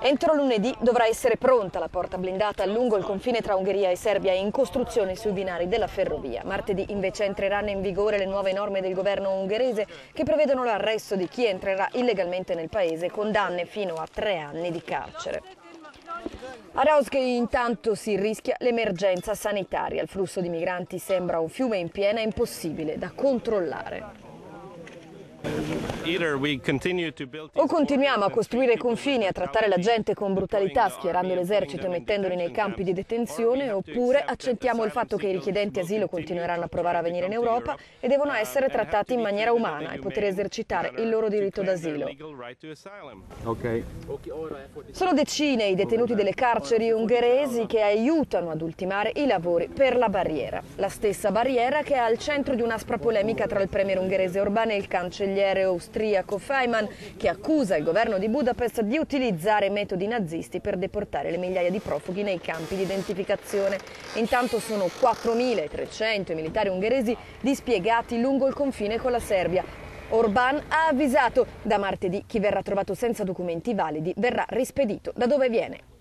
Entro lunedì dovrà essere pronta la porta blindata lungo il confine tra Ungheria e Serbia in costruzione sui binari della ferrovia. Martedì invece entreranno in vigore le nuove norme del governo ungherese che prevedono l'arresto di chi entrerà illegalmente nel paese con danne fino a tre anni di carcere. A Rauske intanto si rischia l'emergenza sanitaria. Il flusso di migranti sembra un fiume in piena impossibile da controllare. O continuiamo a costruire confini e a trattare la gente con brutalità, schierando l'esercito e mettendoli nei campi di detenzione, oppure accettiamo il fatto che i richiedenti asilo continueranno a provare a venire in Europa e devono essere trattati in maniera umana e poter esercitare il loro diritto d'asilo. Sono decine i detenuti delle carceri ungheresi che aiutano ad ultimare i lavori per la barriera. La stessa barriera che è al centro di un'aspra polemica tra il premier ungherese Orbán e il cancelliere austriaco Feynman, che accusa il governo di Budapest di utilizzare metodi nazisti per deportare le migliaia di profughi nei campi di identificazione. Intanto sono 4.300 i militari ungheresi dispiegati lungo il confine con la Serbia. Orbán ha avvisato da martedì chi verrà trovato senza documenti validi verrà rispedito da dove viene.